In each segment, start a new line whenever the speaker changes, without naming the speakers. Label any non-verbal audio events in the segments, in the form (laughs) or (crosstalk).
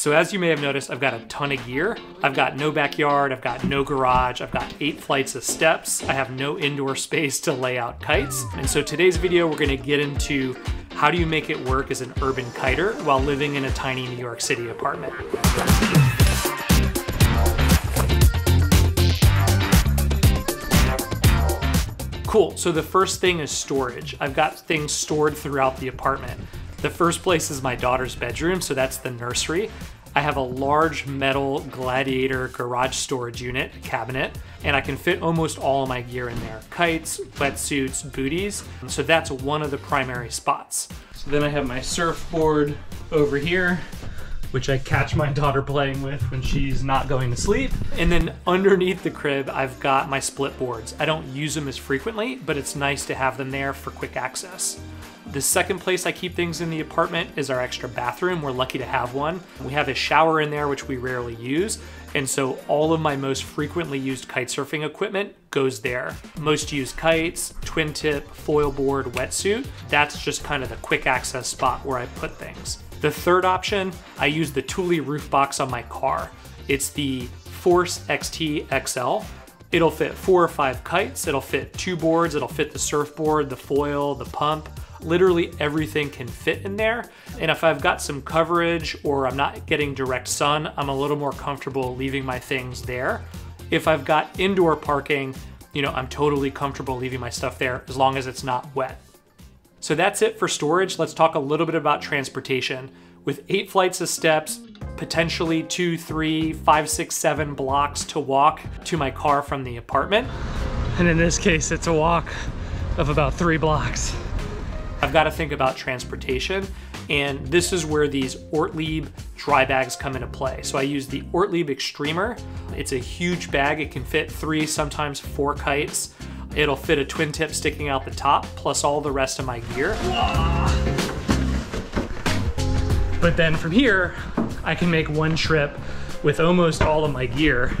So as you may have noticed, I've got a ton of gear. I've got no backyard, I've got no garage, I've got eight flights of steps, I have no indoor (laughs) space to lay out kites. And so today's video, we're gonna get into how do you make it work as an urban kiter while living in a tiny New York City apartment. Cool, so the first thing is storage. I've got things stored throughout the apartment. The first place is my daughter's bedroom, so that's the nursery. I have a large metal Gladiator garage storage unit cabinet, and I can fit almost all of my gear in there kites, wetsuits, booties. So that's one of the primary spots. So then I have my surfboard over here which I catch my (laughs) daughter playing with when she's not going to sleep. And then underneath the crib, I've got my split boards. I don't use them as frequently, but it's nice to have them there for quick access. The second place I keep things in the apartment is our extra bathroom. We're lucky to have one. We have a shower in there, which we rarely use. And so all of my most frequently used kite surfing equipment goes there. Most used kites, twin tip, foil board, wetsuit. That's just kind of the quick access spot where I put things. The third option, I use the Thule roof box on my car. It's the Force XT XL. It'll fit four or five kites, it'll fit two boards, it'll fit the surfboard, the foil, the pump. Literally everything can fit in there. And if I've got some coverage or I'm not getting direct sun, I'm a little more comfortable leaving my things there. If I've got indoor parking, you know, I'm totally comfortable leaving my stuff there as long as it's not wet. So that's it for storage. Let's talk a little bit about transportation. With eight flights of steps, potentially two, three, five, six, seven blocks to walk to my car from the apartment. And in this case, it's a walk of about three blocks. I've got to think about transportation, and this is where these Ortlieb dry bags come into play. So I use the Ortlieb Xtremer. It's a huge bag. It can fit three, sometimes four kites. It'll fit a twin tip sticking out the top, plus all the rest of my gear. But then from here, I can make one trip with almost all of my gear.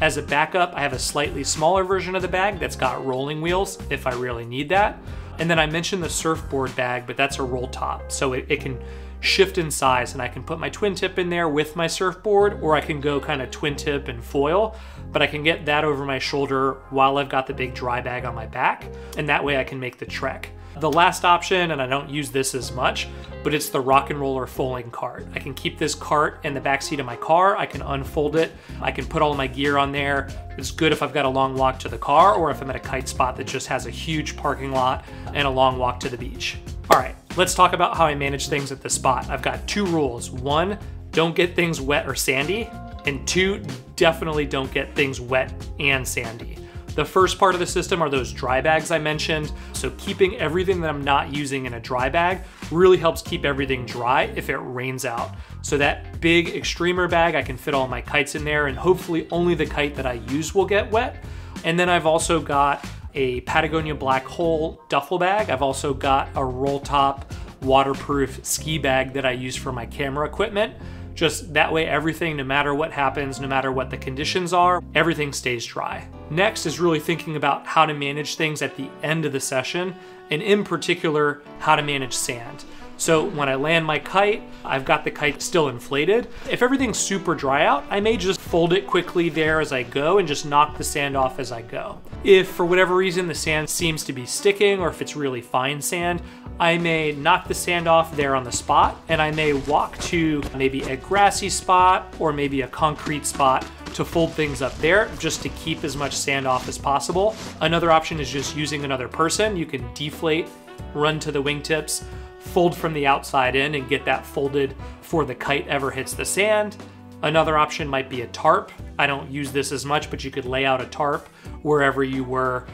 As a backup, I have a slightly smaller version of the bag that's got rolling wheels if I really need that. And then I mentioned the surfboard bag, but that's a roll top. So it, it can shift in size and I can put my twin tip in there with my surfboard or I can go kind of twin tip and foil, but I can get that over my shoulder while I've got the big dry bag on my back and that way I can make the trek. The last option, and I don't use this as much, but it's the rock and roller folding cart. I can keep this cart in the back seat of my car. I can unfold it. I can put all my gear on there. It's good if I've got a long walk to the car or if I'm at a kite spot that just has a huge parking lot and a long walk to the beach. All right, let's talk about how I manage things at the spot. I've got two rules. One, don't get things wet or sandy. And two, definitely don't get things wet and sandy. The first part of the system are those dry bags I mentioned. So keeping everything that I'm not using in a dry bag really helps keep everything dry if it rains out. So that big Xtremer bag, I can fit all my kites in there and hopefully only the kite that I use will get wet. And then I've also got a Patagonia Black Hole duffel bag. I've also got a roll top waterproof ski bag that I use for my camera equipment. Just that way, everything, no matter what happens, no matter what the conditions are, everything stays dry. Next is really thinking about how to manage things at the end of the session, and in particular, how to manage sand. So when I land my kite, I've got the kite still inflated. If everything's super dry out, I may just fold it quickly there as I go and just knock the sand off as I go. If for whatever reason the sand seems to be sticking or if it's really fine sand, I may knock the sand off there on the spot and I may walk to maybe a grassy spot or maybe a concrete spot to fold things up there just to keep as much sand off as possible. Another option is just using another person. You can deflate, run to the wingtips, fold from the outside in and get that folded before the kite ever hits the sand. Another option might be a tarp. I don't use this as much, but you could lay out a tarp wherever you were.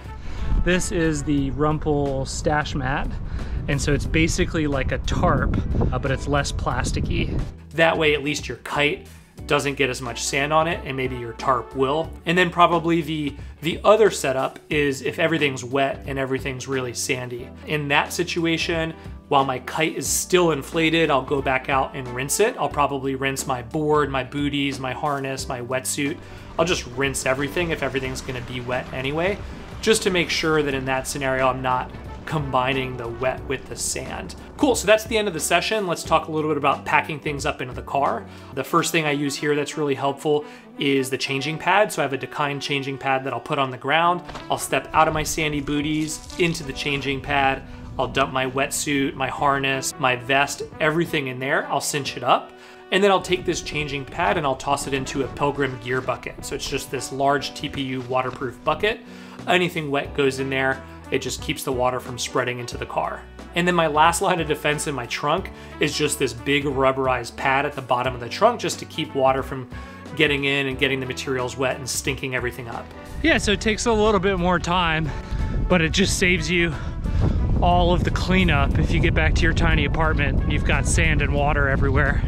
This is the Rumpl stash mat. And so it's basically like a tarp, uh, but it's less plasticky. That way, at least your kite doesn't get as much sand on it and maybe your tarp will. And then probably the the other setup is if everything's wet and everything's really sandy. In that situation, while my kite is still inflated, I'll go back out and rinse it. I'll probably rinse my board, my booties, my harness, my wetsuit. I'll just rinse everything if everything's gonna be wet anyway, just to make sure that in that scenario I'm not combining the wet with the sand. Cool, so that's the end of the session. Let's talk a little bit about packing things up into the car. The first thing I use here that's really helpful is the changing pad. So I have a Dakine changing pad that I'll put on the ground. I'll step out of my sandy booties into the changing pad. I'll dump my wetsuit, my harness, my vest, everything in there. I'll cinch it up. And then I'll take this changing pad and I'll toss it into a Pilgrim gear bucket. So it's just this large TPU waterproof bucket. Anything wet goes in there. It just keeps the water from spreading into the car. And then my last line of defense in my trunk is just this big rubberized pad at the bottom of the trunk just to keep water from getting in and getting the materials wet and stinking everything up.
Yeah, so it takes a little bit more time, but it just saves you all of the cleanup if you get back to your tiny apartment you've got sand and water everywhere.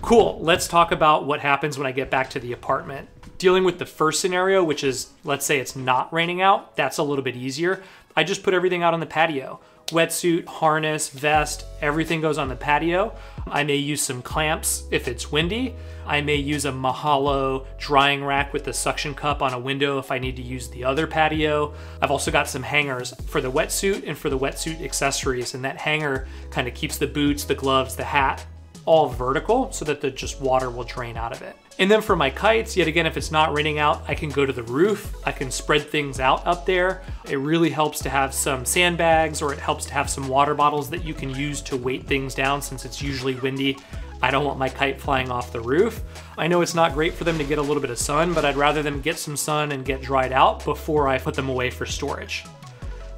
Cool, let's talk about what happens when I get back to the apartment. Dealing with the first scenario, which is let's say it's not raining out, that's a little bit easier. I just put everything out on the patio. Wetsuit, harness, vest, everything goes on the patio. I may use some clamps if it's windy. I may use a Malo'o drying rack with the suction cup on a window if I need to use the other patio. I've also got some hangers for the wetsuit and for the wetsuit accessories, and that hanger kind of keeps the boots, the gloves, the hat all vertical so that the just water will drain out of it. And then for my kites, yet again, if it's not raining out, I can go to the roof. I can spread things out up there. It really helps to have some sandbags or it helps to have some water bottles that you can use to weight things down since it's usually windy. I don't want my kite flying off the roof. I know it's not great for them to get a little bit of sun, but I'd rather them get some sun and get dried out before I put them away for storage.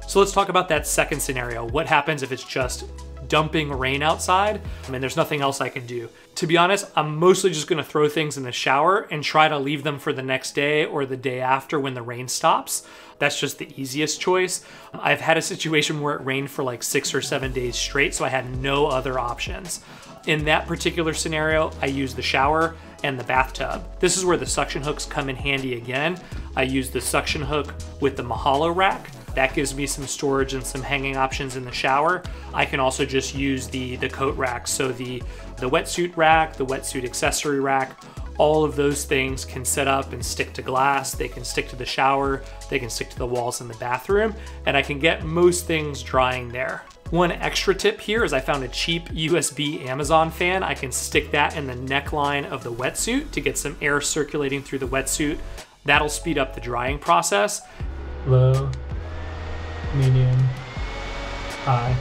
So let's talk about that second scenario. What happens if it's just dumping rain outside and there's nothing else I can do. To be honest, I'm mostly just gonna throw things in the shower and try to leave them for the next day or the day after when the rain stops. That's just the easiest choice. I've had a situation where it rained for like six or seven days straight, so I had no other options. In that particular scenario, I use the shower and the bathtub. This is where the suction hooks come in handy again. I use the suction hook with the Malo'o rack that gives me some storage and some hanging options in the shower. I can also just use the, the coat rack. So the, the wetsuit rack, the wetsuit accessory rack, all of those things can set up and stick to glass. They can stick to the shower. They can stick to the walls in the bathroom. And I can get most things drying there. One extra tip here is I found a cheap USB Amazon fan. I can stick that in the neckline of the wetsuit to get some air circulating through the wetsuit. That'll speed up the drying process.
Low, medium, high.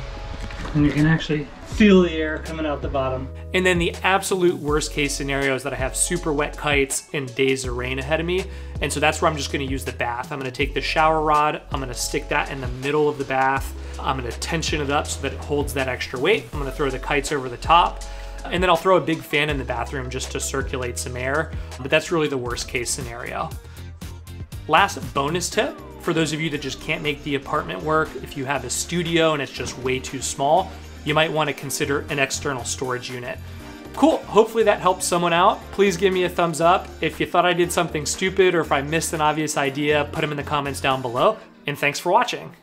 And you can actually feel the air coming out the bottom.
And then the absolute worst case scenario is that I have super wet kites and days of rain ahead of me. And so that's where I'm just gonna use the bath. I'm gonna take the shower rod, I'm gonna stick that in the middle of the bath. I'm gonna tension it up so that it holds that extra weight. I'm gonna throw the kites over the top. And then I'll throw a big fan in the bathroom just to circulate some air. But that's really the worst case scenario. Last bonus tip for those of you that just can't make the apartment work, if you have a studio and it's just way too small, you might want to consider an external storage unit. Cool, hopefully that helped someone out. Please give me a thumbs up. If you thought I did something stupid or if I missed an obvious idea, put them in the comments down below. And thanks for watching.